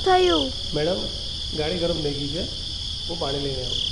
થયું મેડમ ગાડી ગરમ થઈ ગઈ છે હું પાણી લઈને આવું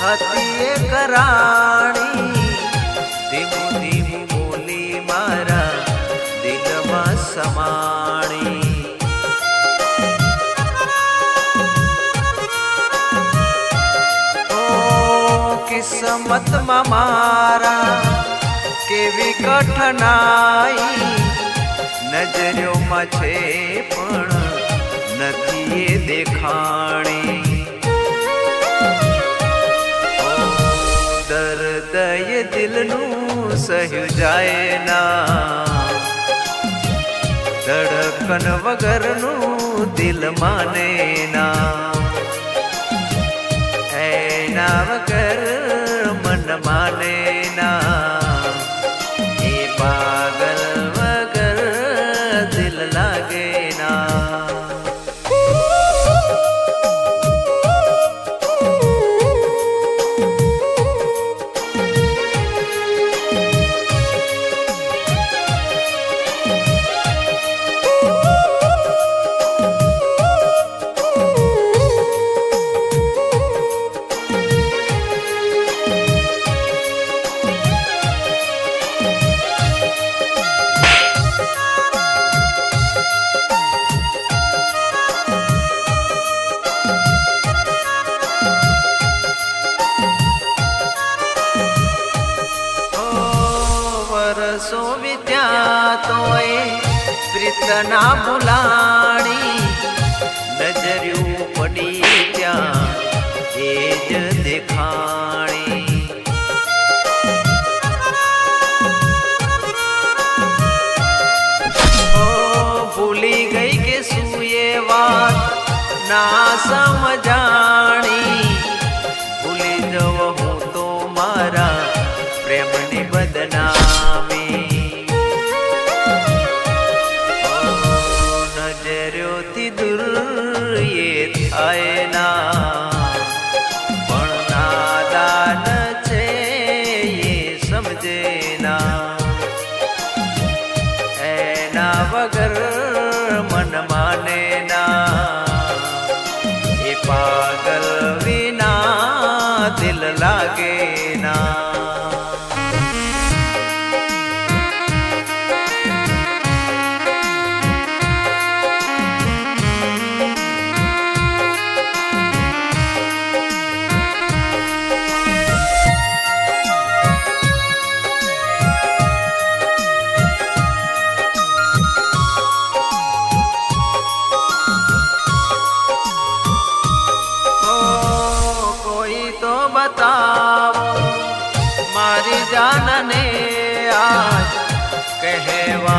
હતી એ કરાણી ધીમું ધીમું બોલી મારા દિલમાં સમાણી ઓ કિસ્મતમાં મારા કેવી કઠણાઈ નજરોમાં છે પણ નથી એ દેખાણી ਦਿਲ ਨੂੰ ਸਹਿ ਜਾਏ ਨਾ ਧੜਕਣ ਵਗਰ ਨੂੰ ਦਿਲ ਮਾਨੇ ਨਾ ਐ ਨਾ ਵਗਰ ਮਨ ਮਾਨੇ ના ભૂલાણી નજર્યું પડી ત્યાં એ જ દેખાણી ઓ ભૂલી ગઈ કે શું એ વાત ના સમજાણી ભૂલી જવ હું તો મારા પ્રેમની બદનામી कहवा